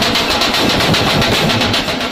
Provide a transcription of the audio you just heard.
ハハハハ!